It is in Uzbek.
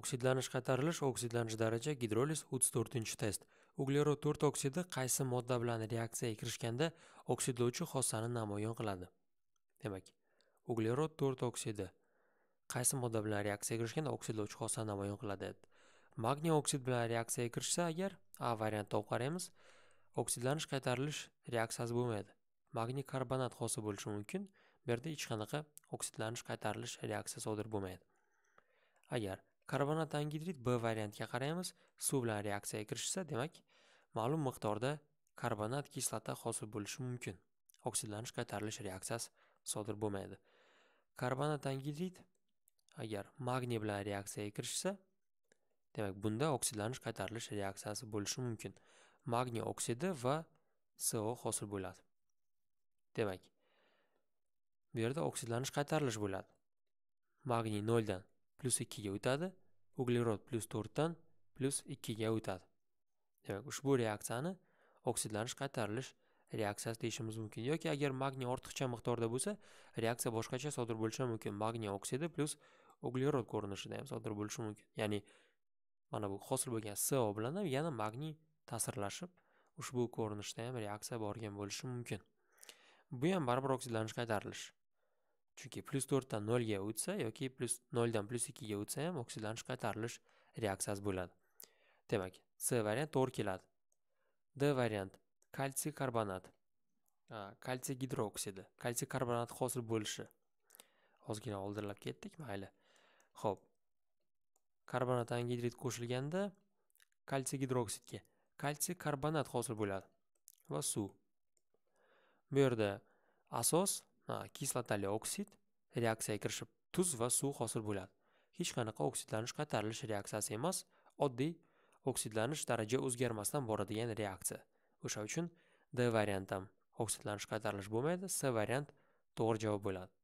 oksidlanish qaytarilish oksidlanish daraja gidroliz o'ttiz to'rtinchi test. Uglerod to'rt oksidi qaysi modda bilan reaksiyaga kirishganda oksidlovchi xossani namoyon qiladi? Demak uglerod to'rt oksidi qaysi modda bilan reaksiyaga kirishganda oksidlovchi xossani namoyon qiladi? Magniy oksid bilan reaksiyaga kirishsa agar a variantida olib qaraymiz oksidlanish qaytarilish reaksiyasi bo'lmaydi. Magniy karbonat hosil bo'lishi mumkin. Bu yerda hech qanaqa oksidlanish qaytarilish reaksiyasi sodir bo'lmaydi. Agar karbonat angidrid b variantiga qaraymiz. Suv bilan reaksiyaga kirishsa demak ma'lum miqdorda karbonat kislota hosil bo'lishi mumkin. Oksidlanish qaytarilish reaksiyasi sodir bo'lmaydi. Karbonat angidrid agar magniy bilan reaksiyaga kirishsa demak bunda oksidlanish qaytarilish reaksiyasi bo'lishi mumkin. Magniy oksidi va so hosil bo'ladi. Demak bu yerda oksidlanish qaytarilish bo'ladi. Magniy noldan plyus ikkiga o'tadi. Uglerod plyus to'rtdan plyus ikkiga o'tadi demak ushbu reaksiyani oksidlanish qaytarilish reaksiyasi deyishimiz mumkin yoki agar magniy ortiqcha miqdorda bo'lsa reaksiya boshqacha sodir bo'lishi mumkin magniy oksidi plyus uglerod ko'rinishida ham sodir bo'lishi mumkin ya'ni mana bu hosil bo'lgan so bilan ham yana magniy ta'sirlashib ushbu ko'rinishda ham reaksiya borgan bo'lishi mumkin bu ham baribir oksidlanish qaytarilish chunki plyus to'rtdan nolga o'tsa yoki plyus noldan plyus ikkiga o'tsa ham oksidlanish qaytarilish reaksiyasi bo'ladi. Demak c variant to'g'ri keladi. D variant kalsiy karbonat. Kalsiy gidroksidi. Kalsiy karbonat hosil bo'lishi. Ozgina oldinlab ketdik mayli. Ho'p karbonat angidrid qo'shilganda kalsiy gidroksidga kalsiy karbonat hosil bo'ladi va suv. Bu yerda asos kislotali oksid reaksiyaga kirishib tuz va suv hosil bo'ladi hech qanaqa oksidlanish qaytarilish reaksiyasi emas oddiy oksidlanish daraja o'zgarmasdan boradigan reaksiya o'sha uchun d variant ham oksidlanish qaytarilish bo'lmaydi c variant to'g'ri javob bo'ladi